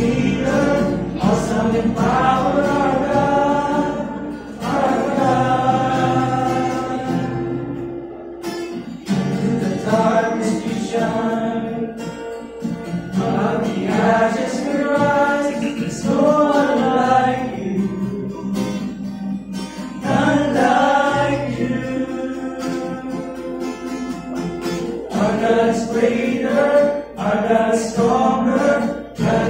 Redeemer, awesome in power, our God, our the darkness you shine, on the ashes we rise, there's no one like you, none like you. Our God is greater, our God is stronger.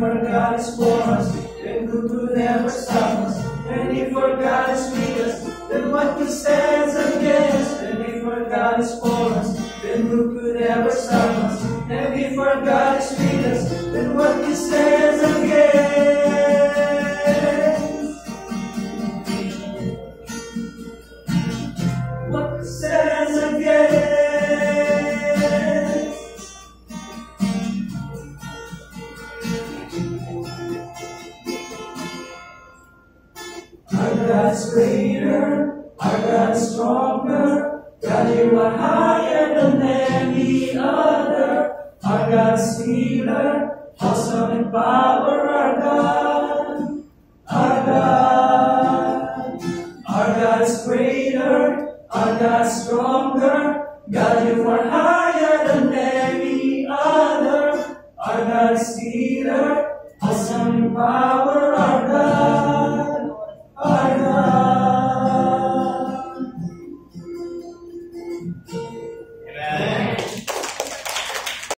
for God is for us, then who could never stop us. And if our God is with us, then what could stand against? And if our God is for us, then who could ever stop us? And if our God is with us, then what could stand against? What could stand God's greater, our God is stronger. God, you are higher than any other. Our God's healer, awesome in power, our God, our God. Our God is greater, our God is stronger. God, you are higher